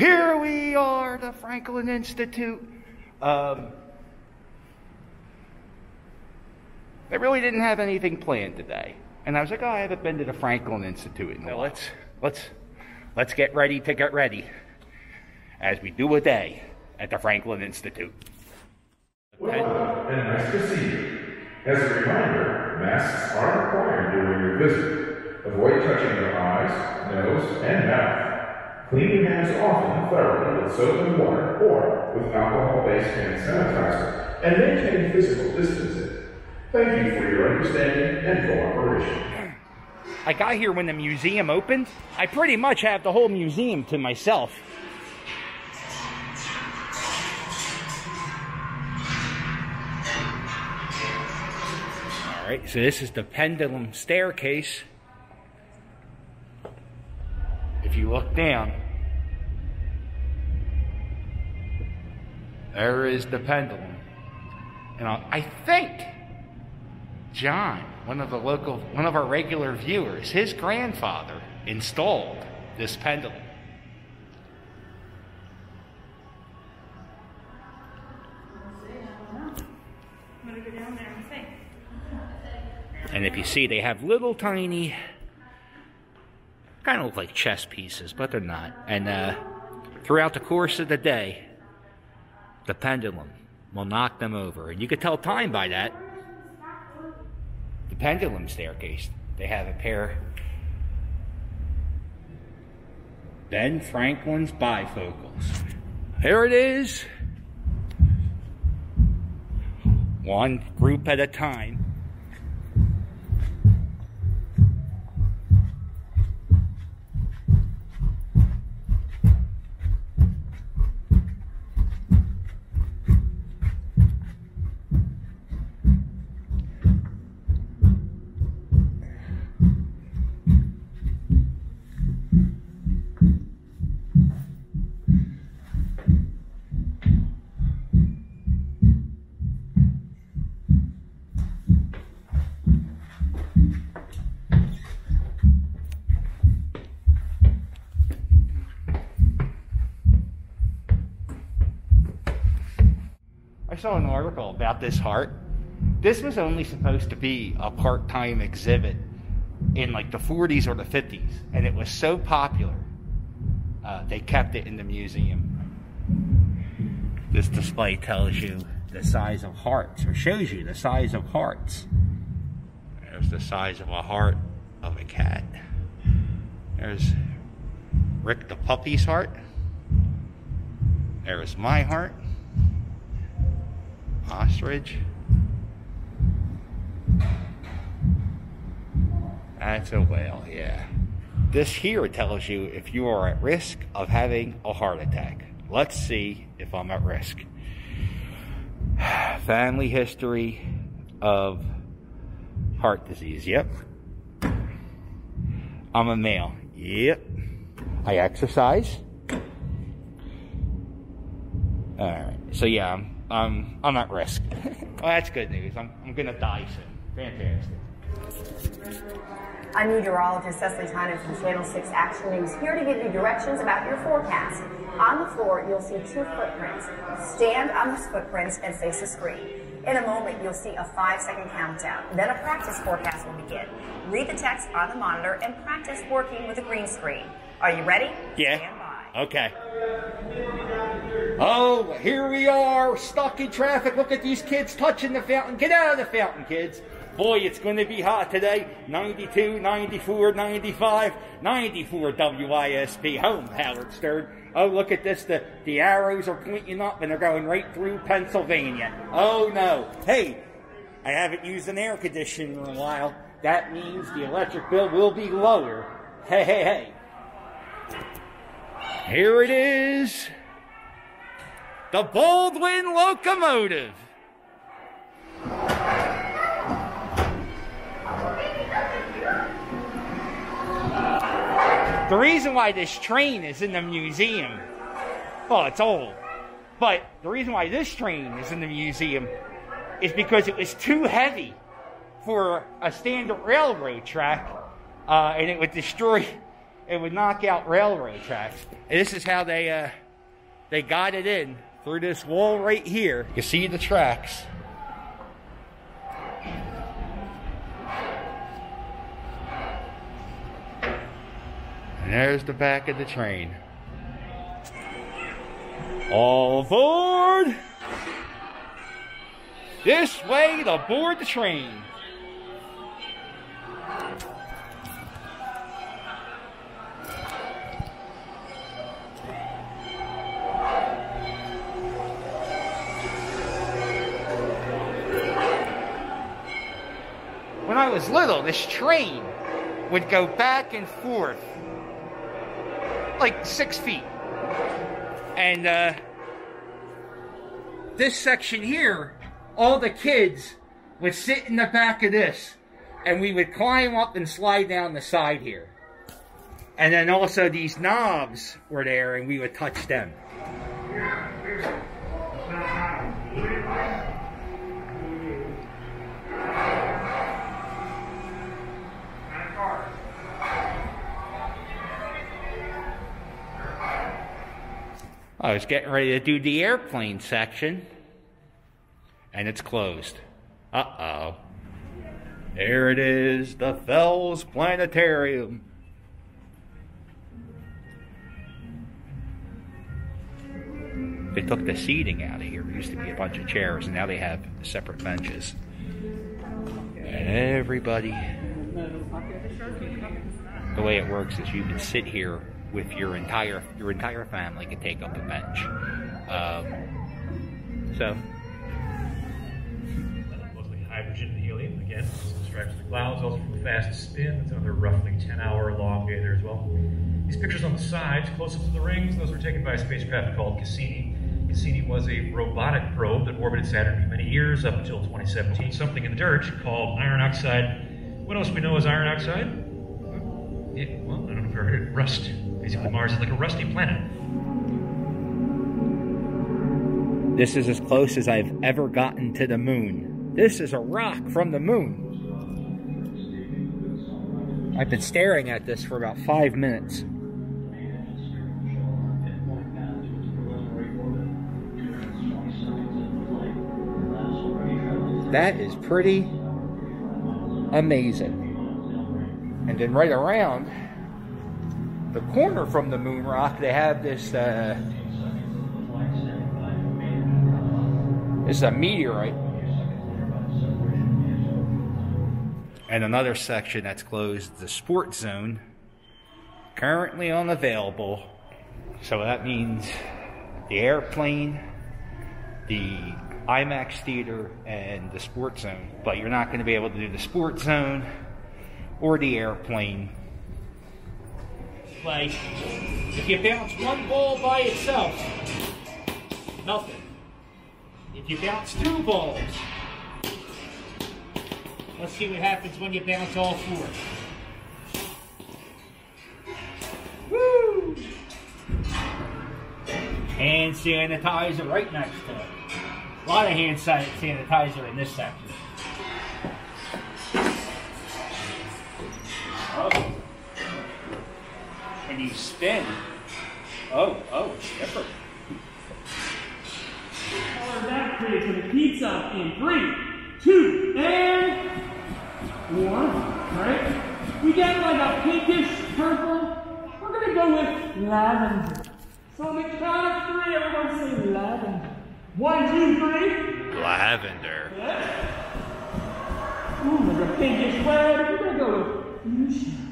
here we are, the Franklin Institute. Um, I really didn't have anything planned today. And I was like, oh, I haven't been to the Franklin Institute in a while. Let's, let's, let's get ready to get ready as we do a day at the Franklin Institute. Welcome, and nice to see you. As a reminder, masks are required during your visit. Avoid touching your eyes, nose, and mouth. Clean your hands often thoroughly with soap and water or with alcohol-based hand sanitizer, and maintain physical distancing. Thank you for your understanding and cooperation. I got here when the museum opened. I pretty much have the whole museum to myself. All right, so this is the pendulum staircase. If you look down, there is the pendulum. And I think John, one of the local, one of our regular viewers, his grandfather installed this pendulum. I'm gonna go down there and see. And if you see, they have little tiny, kind of look like chess pieces, but they're not. And uh, throughout the course of the day, the pendulum will knock them over. And you could tell time by that. The pendulum staircase, they have a pair. Ben Franklin's bifocals. Here it is. One group at a time. Saw an article about this heart. This was only supposed to be a part time exhibit in like the 40s or the 50s, and it was so popular, uh, they kept it in the museum. This display tells you the size of hearts, or shows you the size of hearts. There's the size of a heart of a cat. There's Rick the puppy's heart. There's my heart. Ostrich. That's a whale, yeah. This here tells you if you are at risk of having a heart attack. Let's see if I'm at risk. Family history of heart disease. Yep. I'm a male. Yep. I exercise. All right. So yeah, I'm I'm, I'm at risk. well, that's good news. I'm I'm gonna die soon. Fantastic. I'm meteorologist Cecily Tynan from Channel 6 Action News here to give you directions about your forecast. On the floor, you'll see two footprints. Stand on those footprints and face the screen. In a moment, you'll see a five second countdown. Then a practice forecast will begin. Read the text on the monitor and practice working with a green screen. Are you ready? Yeah. Okay. Oh, here we are, stuck in traffic. Look at these kids touching the fountain. Get out of the fountain, kids. Boy, it's going to be hot today. 92, 94, 95, 94 WISP. Home, Howard Stern. Oh, look at this. The, the arrows are pointing up and they're going right through Pennsylvania. Oh, no. Hey, I haven't used an air conditioner in a while. That means the electric bill will be lower. Hey, hey, hey. Here it is. The Baldwin locomotive. The reason why this train is in the museum, well, it's old, but the reason why this train is in the museum is because it was too heavy for a standard railroad track, uh, and it would destroy it would knock out railroad tracks. And this is how they uh, they got it in through this wall right here. You see the tracks. And there's the back of the train. All aboard! This way to board the train. I was little, this train would go back and forth like six feet. And uh, this section here, all the kids would sit in the back of this, and we would climb up and slide down the side here. And then also these knobs were there, and we would touch them. I was getting ready to do the airplane section, and it's closed. Uh oh. There it is, the Fels Planetarium. They took the seating out of here. There used to be a bunch of chairs, and now they have separate benches. And everybody. The way it works is you can sit here with your entire your entire family can take up a bench. Um, so mostly hydrogen and helium. Again, extracts the clouds, also from fast spin. It's another roughly 10 hour long day there as well. These pictures on the sides, close up to the rings, those were taken by a spacecraft called Cassini. Cassini was a robotic probe that orbited Saturn for many years up until 2017. Something in the dirt called iron oxide. What else we know as iron oxide? It, well, I don't know if ever heard it. Rust. Basically, Mars is like a rusty planet. This is as close as I've ever gotten to the moon. This is a rock from the moon. I've been staring at this for about five minutes. That is pretty amazing. And then right around the corner from the moon rock, they have this. Uh, is a meteorite. And another section that's closed, the sports zone, currently unavailable. So that means the airplane, the IMAX theater, and the sports zone. But you're not going to be able to do the sports zone or the airplane like, if you bounce one ball by itself, nothing. If you bounce two balls, let's see what happens when you bounce all four. Woo! Hand sanitizer right next to it. A lot of hand sanitizer in this section. And you spin. Oh, oh, different. Order that crate for the pizza in three, two, and one. Right? We get like a pinkish purple. We're gonna go with lavender. So on the count of three, everyone say lavender. One, two, three. Lavender. Yes. Ooh, like a pinkish red. We're gonna go with fuchsia.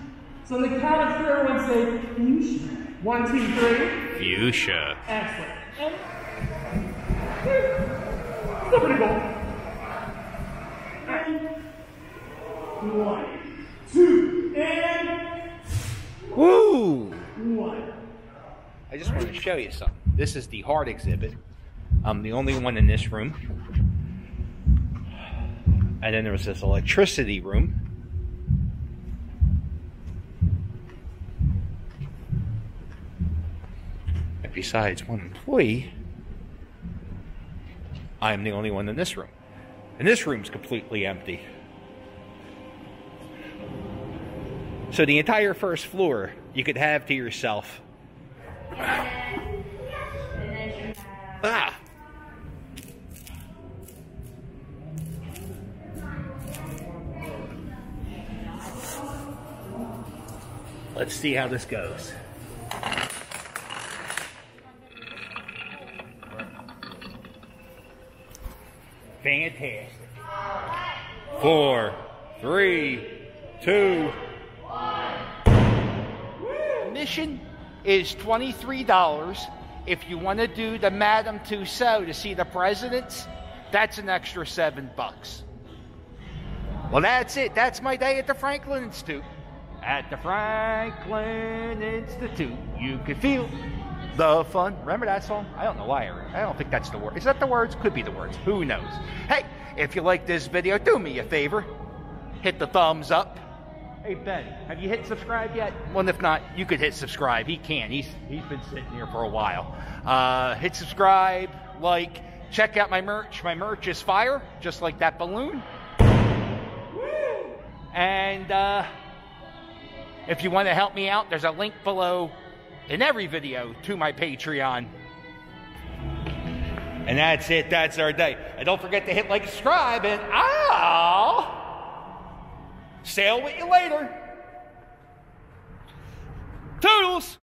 So on the count of three, everyone say fuchsia. One, two, three. Fuchsia. Excellent. And still pretty cool. And one, two, and Woo! one. I just want to show you something. This is the heart exhibit. I'm the only one in this room. And then there was this electricity room. And besides one employee, I am the only one in this room. And this room's completely empty. So the entire first floor you could have to yourself. Ah. Let's see how this goes. Fantastic. Four, three, two, one. Admission is $23. If you want to do the Madame Tussauds to see the presidents, that's an extra seven bucks. Well, that's it. That's my day at the Franklin Institute. At the Franklin Institute, you can feel the fun. Remember that song? I don't know why I I don't think that's the word. Is that the words? Could be the words. Who knows? Hey, if you like this video, do me a favor. Hit the thumbs up. Hey Ben, have you hit subscribe yet? Well, if not, you could hit subscribe. He can. He's he's been sitting here for a while. Uh, hit subscribe, like, check out my merch. My merch is fire, just like that balloon. And uh, if you want to help me out, there's a link below in every video to my Patreon. And that's it. That's our day. And don't forget to hit like, subscribe, and I'll sail with you later. Toodles!